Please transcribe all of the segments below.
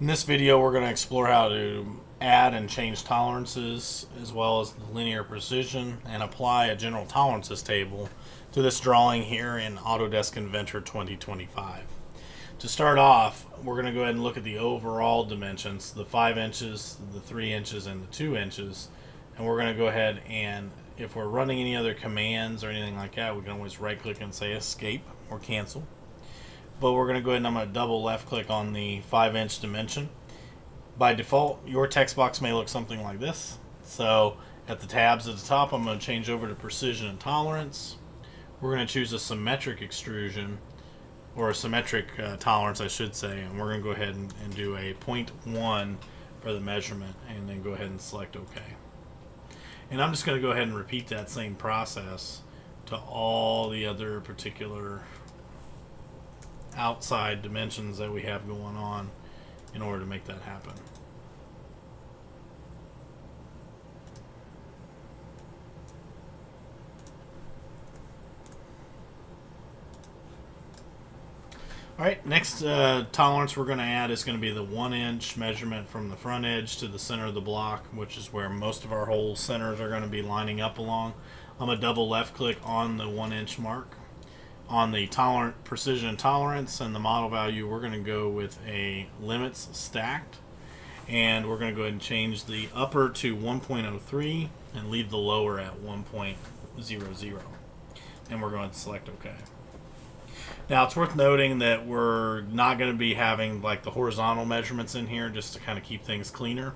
In this video, we're going to explore how to add and change tolerances, as well as the linear precision, and apply a general tolerances table to this drawing here in Autodesk Inventor 2025. To start off, we're going to go ahead and look at the overall dimensions, the 5 inches, the 3 inches, and the 2 inches, and we're going to go ahead and if we're running any other commands or anything like that, we can always right click and say escape or cancel but we're going to go ahead and I'm going to double left click on the 5 inch dimension. By default, your text box may look something like this. So at the tabs at the top, I'm going to change over to precision and tolerance. We're going to choose a symmetric extrusion, or a symmetric uh, tolerance, I should say, and we're going to go ahead and, and do a 0.1 for the measurement, and then go ahead and select OK. And I'm just going to go ahead and repeat that same process to all the other particular outside dimensions that we have going on in order to make that happen. Alright, next uh, tolerance we're going to add is going to be the 1 inch measurement from the front edge to the center of the block, which is where most of our hole centers are going to be lining up along. I'm going to double left click on the 1 inch mark on the tolerant precision tolerance and the model value we're going to go with a limits stacked and we're going to go ahead and change the upper to 1.03 and leave the lower at 1.00 and we're going to select OK. Now it's worth noting that we're not going to be having like the horizontal measurements in here just to kind of keep things cleaner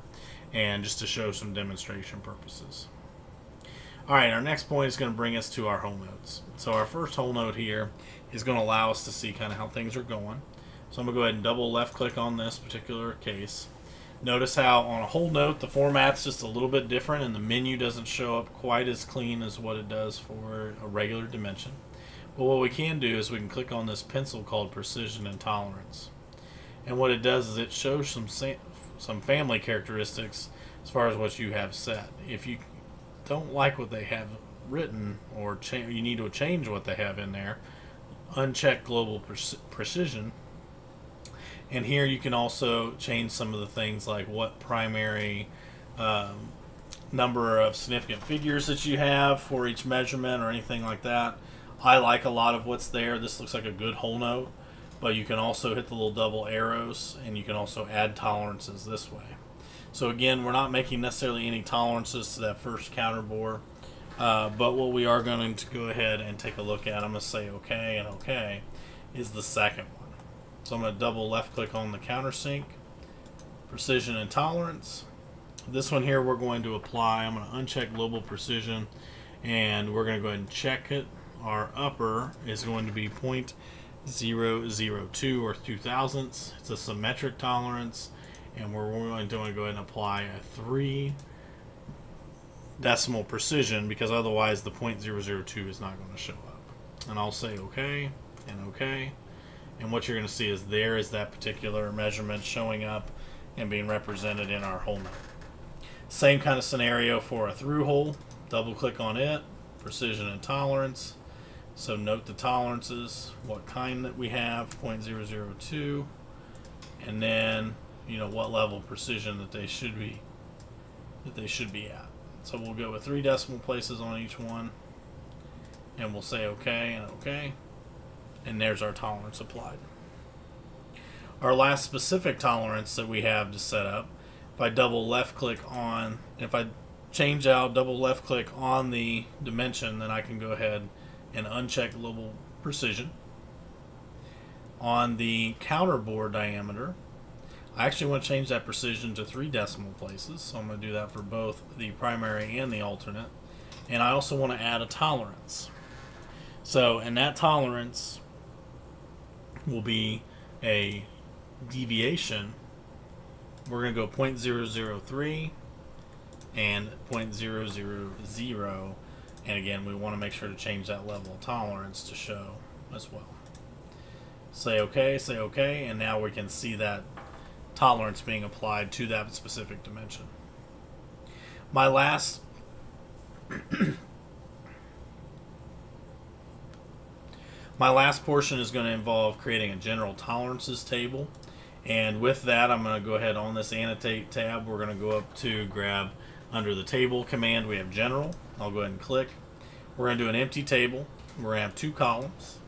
and just to show some demonstration purposes. Alright, our next point is going to bring us to our hole notes. So our first hole note here is going to allow us to see kind of how things are going. So I'm going to go ahead and double left click on this particular case. Notice how on a hole note the format's just a little bit different and the menu doesn't show up quite as clean as what it does for a regular dimension. But what we can do is we can click on this pencil called Precision and Tolerance. And what it does is it shows some some family characteristics as far as what you have set. If you don't like what they have written or you need to change what they have in there, uncheck global pre precision. And here you can also change some of the things like what primary um, number of significant figures that you have for each measurement or anything like that. I like a lot of what's there. This looks like a good hole note, but you can also hit the little double arrows and you can also add tolerances this way. So again, we're not making necessarily any tolerances to that first counter bore, uh, but what we are going to go ahead and take a look at, I'm going to say OK and OK, is the second one. So I'm going to double left click on the countersink, precision and tolerance. This one here we're going to apply, I'm going to uncheck global precision, and we're going to go ahead and check it. Our upper is going to be 0.002 or 2 thousandths. It's a symmetric tolerance and we're going to go ahead and apply a 3 decimal precision because otherwise the 0.002 is not going to show up. And I'll say OK and OK. And what you're going to see is there is that particular measurement showing up and being represented in our hole note. Same kind of scenario for a through hole. Double click on it, precision and tolerance. So note the tolerances, what kind that we have, 0.002. And then you know what level of precision that they should be that they should be at. So we'll go with three decimal places on each one and we'll say okay and okay and there's our tolerance applied. Our last specific tolerance that we have to set up, if I double left click on, if I change out double left click on the dimension, then I can go ahead and uncheck global precision. On the counter bore diameter, I actually want to change that precision to three decimal places, so I'm going to do that for both the primary and the alternate. And I also want to add a tolerance. So, and that tolerance will be a deviation. We're going to go 0.003 and 0.000. And again, we want to make sure to change that level of tolerance to show as well. Say OK, say OK, and now we can see that tolerance being applied to that specific dimension. My last My last portion is going to involve creating a general tolerances table And with that, I'm going to go ahead on this annotate tab. We're going to go up to grab under the table command. We have general. I'll go ahead and click. We're going to do an empty table. We're going to have two columns.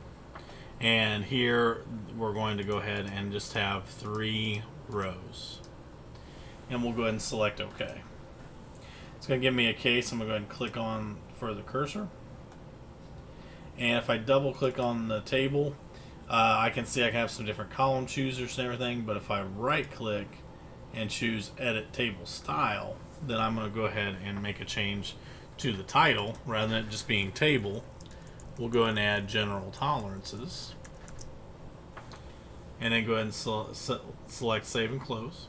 And here we're going to go ahead and just have three rows. And we'll go ahead and select OK. It's going to give me a case. I'm going to go ahead and click on for the cursor. And if I double click on the table, uh, I can see I can have some different column choosers and everything, but if I right click and choose edit table style, then I'm going to go ahead and make a change to the title rather than it just being table. We'll go and add general tolerances. And then go ahead and select save and close.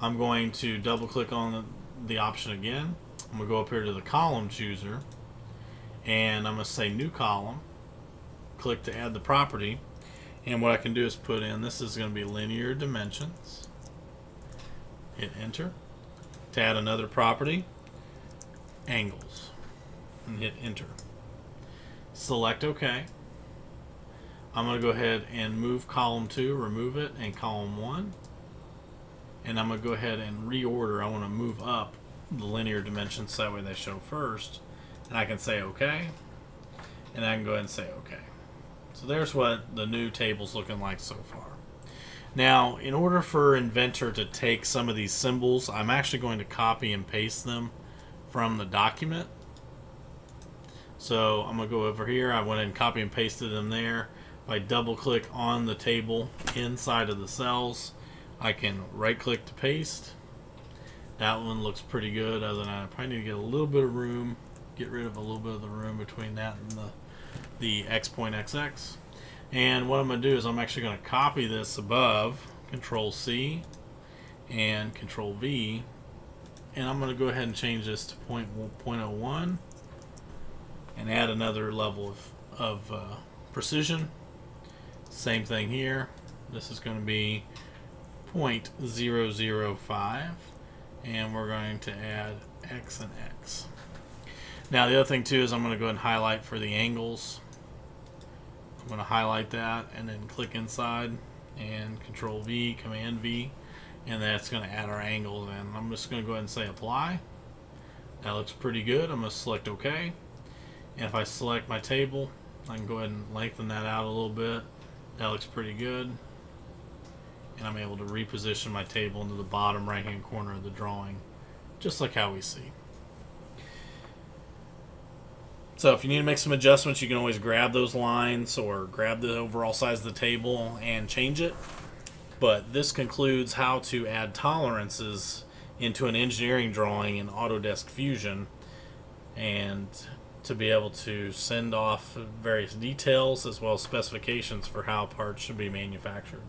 I'm going to double click on the, the option again. I'm going to go up here to the column chooser and I'm going to say new column click to add the property and what I can do is put in this is going to be linear dimensions hit enter to add another property angles and hit enter select OK I'm going to go ahead and move column 2 remove it and column 1 and I'm going to go ahead and reorder I want to move up the linear dimensions so that way they show first and I can say OK and I can go ahead and say OK so there's what the new table's looking like so far. Now, in order for Inventor to take some of these symbols, I'm actually going to copy and paste them from the document. So I'm going to go over here. I went and copy and pasted them there. If I double click on the table inside of the cells, I can right click to paste. That one looks pretty good other than I probably need to get a little bit of room, get rid of a little bit of the room between that and the the x.xx. And what I'm going to do is I'm actually going to copy this above, Control C and Control V, and I'm going to go ahead and change this to 0.01 and add another level of, of uh, precision. Same thing here. This is going to be 0.005 and we're going to add X and X. Now the other thing too is I'm going to go ahead and highlight for the angles. I'm going to highlight that and then click inside and control V, command V and that's going to add our angles and I'm just going to go ahead and say apply. That looks pretty good. I'm going to select OK and if I select my table I can go ahead and lengthen that out a little bit that looks pretty good. And I'm able to reposition my table into the bottom right hand corner of the drawing just like how we see. So if you need to make some adjustments, you can always grab those lines or grab the overall size of the table and change it. But this concludes how to add tolerances into an engineering drawing in Autodesk Fusion. And to be able to send off various details as well as specifications for how parts should be manufactured.